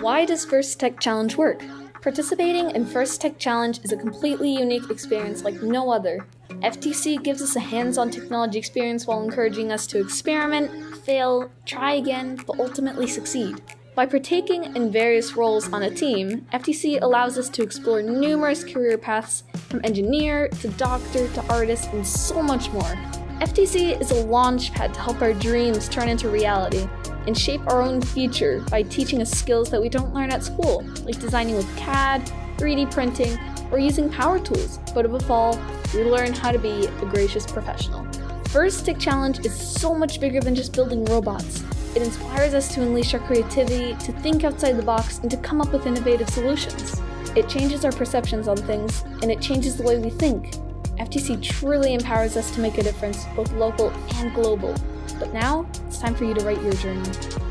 Why does First Tech Challenge work? Participating in First Tech Challenge is a completely unique experience like no other. FTC gives us a hands on technology experience while encouraging us to experiment, fail, try again, but ultimately succeed. By partaking in various roles on a team, FTC allows us to explore numerous career paths from engineer to doctor to artist and so much more. FTC is a launchpad to help our dreams turn into reality and shape our own future by teaching us skills that we don't learn at school, like designing with CAD, 3D printing, or using power tools. But above all, we learn how to be a gracious professional. First Tech Challenge is so much bigger than just building robots. It inspires us to unleash our creativity, to think outside the box, and to come up with innovative solutions. It changes our perceptions on things, and it changes the way we think. FTC truly empowers us to make a difference, both local and global. But now, it's time for you to write your journey.